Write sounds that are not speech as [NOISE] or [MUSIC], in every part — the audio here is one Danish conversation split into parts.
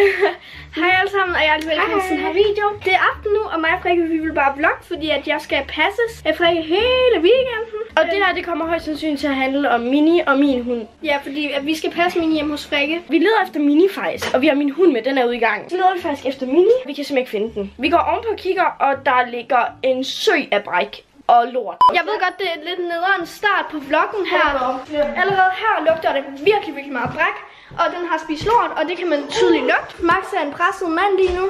[LAUGHS] Hej alle sammen, og jeg er velkommen til den her video. Det er aften nu, og mig og Frikke, vi vil bare vlogge, fordi at jeg skal passes af Frikke hele weekenden. Og det her, det kommer højst sandsynligt til at handle om Mini og min hund. Ja, fordi at vi skal passe min hjem hos Frikke. Vi leder efter Mini faktisk, og vi har min hund med, den er ude i gang. Så leder vi faktisk efter Mini. Vi kan simpelthen ikke finde den. Vi går ovenpå og kigger, og der ligger en sø af bræk og lort. Jeg ved godt, det er lidt nederen start på vloggen her. Allerede her lugter det virkelig, virkelig meget bræk. Og den har spist lort, og det kan man tydeligt lugte. Max er en presset mand lige nu.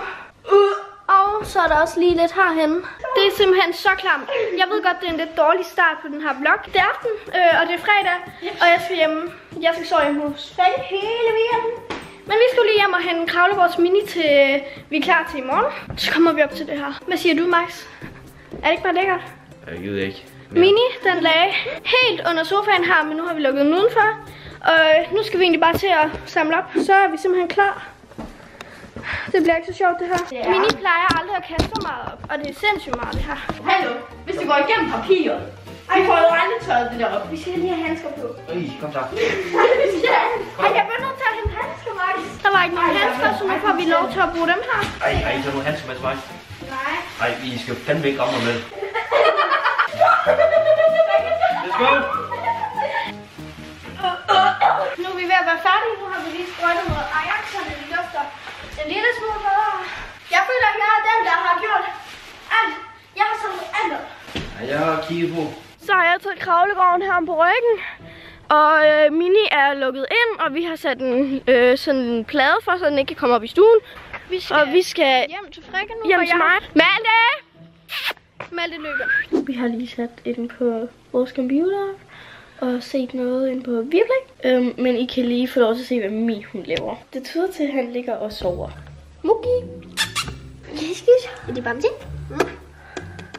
Og så er der også lige lidt herhen. Det er simpelthen så klamt. Jeg ved godt, det er en lidt dårlig start på den her vlog. Det er aften, øh, og det er fredag, og jeg skal hjem. Jeg skal sove hjemme hos hele weekenden. Men vi skal lige hjem og hente Kravlegårds Mini til, vi er klar til i morgen. Så kommer vi op til det her. Hvad siger du, Max? Er det ikke bare lækkert? Jeg gider ikke. Mini, den lagde helt under sofaen her, men nu har vi lukket den udenfor. Og nu skal vi egentlig bare til at samle op. Så er vi simpelthen klar. Det bliver ikke så sjovt det her. Ja. Mini plejer aldrig at kaste så meget op, og det er sindssygt meget det her. Hallo, hvis det går igennem papiret. Vi får jo aldrig tørret det der op. Vi skal lige have handsker på. Ej, kom så. [LAUGHS] Ej, jeg bliver nødt til at hente handsker, Max. Der var ikke nogen handsker, så nu får vi lov til at bruge dem her. Ej, ej, så nu handsker med til mig. Nej. Ej, I skal fandme ikke om mig med. Let's go. Nu er vi ved at være færdige. Nu har vi lige sprøjtet noget Ajax, så det lufter en lille smule bedre. Jeg føler, at jeg er den, der har gjort alt. Jeg har samlet alt op. Jeg har kigget på. Så har jeg taget kravlegården her på ryggen. Og øh, Mini er lukket ind, og vi har sat en, øh, sådan en plade for, så den ikke kan komme op i stuen. Vi skal, Og vi skal hjem til Frikke nu. hjem til jeg mig. Malte! Har- Malte løber. Vi har lige sat ind på vores computer og set noget ind på Viaplay. Øhm, men I kan lige få lov til at se, hvad min hund laver. Det tyder til, at han ligger og sover. Mugi! Kis, kis. Er det bare til?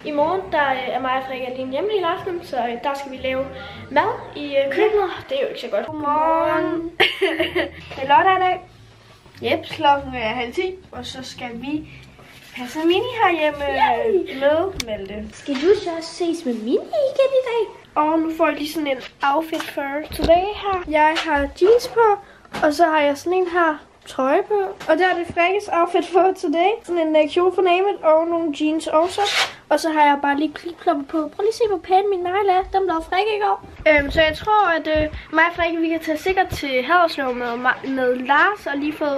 I morgen der øh, er mig og Frederik alene hjemme hele aften, så øh, der skal vi lave mad i øh, køkkenet. Det er jo ikke så godt. Godmorgen! [LAUGHS] Det er lørdag i dag. Yep. Klokken er halv ti. Og så skal vi passe Mini herhjemme Yay! med Malte. Skal du så også ses med Mini igen i dag? Og nu får jeg lige sådan en outfit for today her. Jeg har jeans på, og så har jeg sådan en her trøje på. Og der er det Frikkes outfit for today. Sådan en uh, kjole for name it, og nogle jeans også. Og så har jeg bare lige klipklapper på. Prøv lige at se, hvor pæne mine negle er. Dem lavede Frikke i går. Øhm, så jeg tror, at øh, mig og Frikke, vi kan tage sikkert til Haderslev med, med Lars og lige få,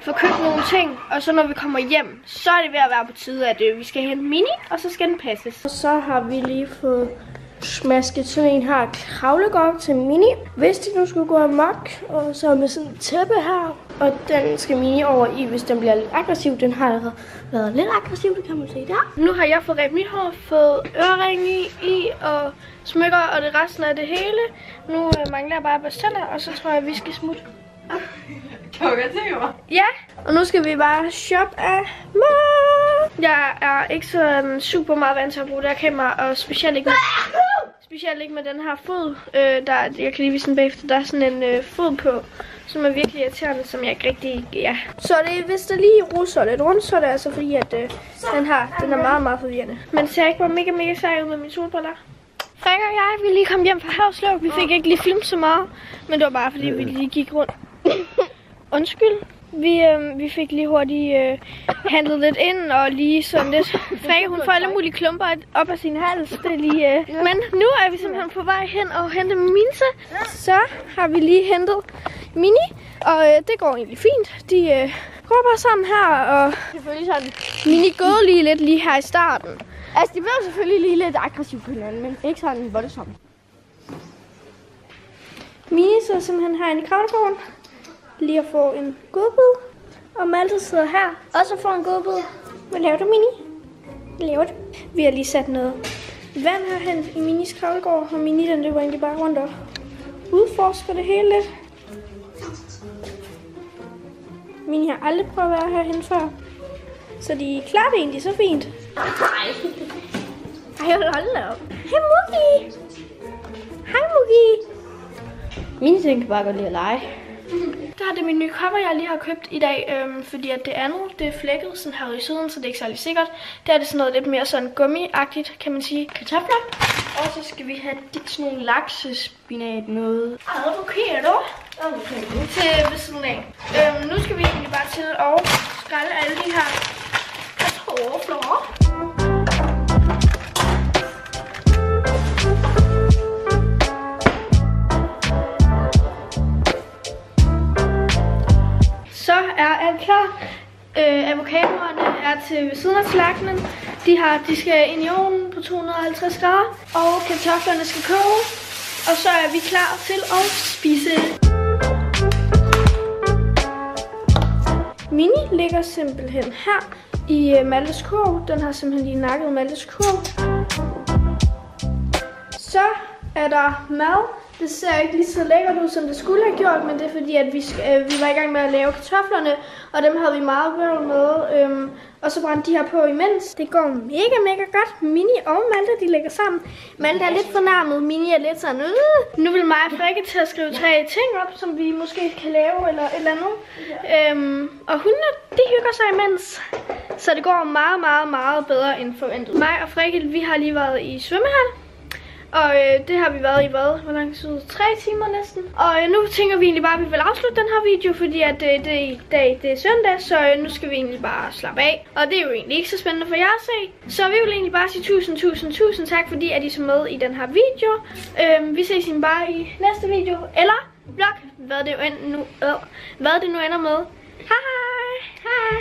få købt nogle ting. Og så når vi kommer hjem, så er det ved at være på tide, at øh, vi skal hente Mini, og så skal den passes. Og så har vi lige fået smasket sådan en her kravlegård til Mini. Hvis de nu skulle gå amok, og så med sådan en tæppe her. Og den skal Mini over i, hvis den bliver lidt aggressiv. Den har allerede været lidt aggressiv, det kan man se der. Nu har jeg fået ret mit hår, fået øreringe i, i og smykker og det resten af det hele. Nu øh, mangler jeg bare bestiller, og så tror jeg, vi skal smutte. Ja, og nu skal vi bare shoppe af mad. Jeg er ikke sådan super meget vant til at bruge det her kamera, og specielt ikke med, specielt ikke med den her fod. Øh, der, jeg kan lige vise den bagefter. Der er sådan en øh, fod på, som er virkelig irriterende, som jeg ikke rigtig... Ja. Så det, hvis der lige russer lidt rundt, så er det altså fordi, at øh, den her, den er meget, meget forvirrende. Men ser jeg ikke bare mega, mega sej ud med mine solbriller? Frederik og jeg, vi lige kom hjem fra Havsløv. Vi fik ikke lige filmet så meget, men det var bare fordi, vi lige gik rundt. [COUGHS] Undskyld. Vi, øh, vi fik lige hurtigt øh, handlet lidt ind, og lige sådan lidt... [LAUGHS] Frederik, hun får alle mulige klumper op af sin hals. Det er lige... Øh. Men nu er vi simpelthen på vej hen og hente Minse. Så har vi lige hentet Mini, og øh, det går egentlig fint. De øh, går bare sammen her, og Selvfølgelig sådan. Mini gået lige lidt lige her i starten. Altså, de blev selvfølgelig lige lidt aggressivt på hinanden, men ikke sådan voldsomt. Mini sidder simpelthen herinde i kravlegården. Lige at få en godbid. Og Malte sidder her. Også får en godbid. Hvad laver du, Mini? Hvad laver du? Vi har lige sat noget vand herhen i Minis kravlegård. Og Mini den løber egentlig bare rundt og udforsker det hele lidt. Mini har aldrig prøvet at være herhen før. Så de klarer det egentlig så fint. Ej, hold da op. Hej, Mugi. Hej, Mugi. Mine ting kan bare godt lide at lege. [LAUGHS] Der er det min nye kopper, jeg lige har købt i dag, øhm, fordi at det andet, det er flækket sådan her i siden, så det er ikke særlig sikkert. Der er det sådan noget lidt mere sådan gummiagtigt, kan man sige, kartofler. Og så skal vi have dit sådan nogle laksespinat noget. Avocado. Avocado. Til ved siden af. Øhm, nu skal vi egentlig bare til at skrælle alle de her kartofler. Til ved siden af tallerkenen. De, har, de skal ind i ovnen på 250 grader, og kartoflerne skal koge. Og så er vi klar til at spise. Mini ligger simpelthen her i øh, Maltes kurv. Den har simpelthen lige nakket Maltes kurv. Så er der mad. Det ser ikke lige så lækkert ud, som det skulle have gjort, men det er fordi, at vi, øh, vi var i gang med at lave kartoflerne, og dem havde vi meget bøvl med. Øhm, og så brændte de her på imens. Det går mega, mega godt. Mini og Malte, de ligger sammen. Malte er lidt fornærmet. Mini er lidt sådan, øh. Nu vil mig og Frikke til at skrive tre ting op, som vi måske kan lave, eller et eller andet. Øhm, og hundene, de hygger sig imens. Så det går meget, meget, meget bedre end forventet. Mig og Frikke, vi har lige været i svømmehal. Og øh, det har vi været i hvad? Hvor lang tid? Tre timer næsten. Og øh, nu tænker vi egentlig bare, at vi vil afslutte den her video, fordi at øh, det, er i dag, det er søndag, så øh, nu skal vi egentlig bare slappe af. Og det er jo egentlig ikke så spændende for jer at se. Så vi vil egentlig bare sige tusind, tusind, tusind tak, fordi at I så med i den her video. Øh, vi ses egentlig bare i næste video. Eller vlog, hvad det, nu, øh, hvad det nu ender med. Hej! Hej!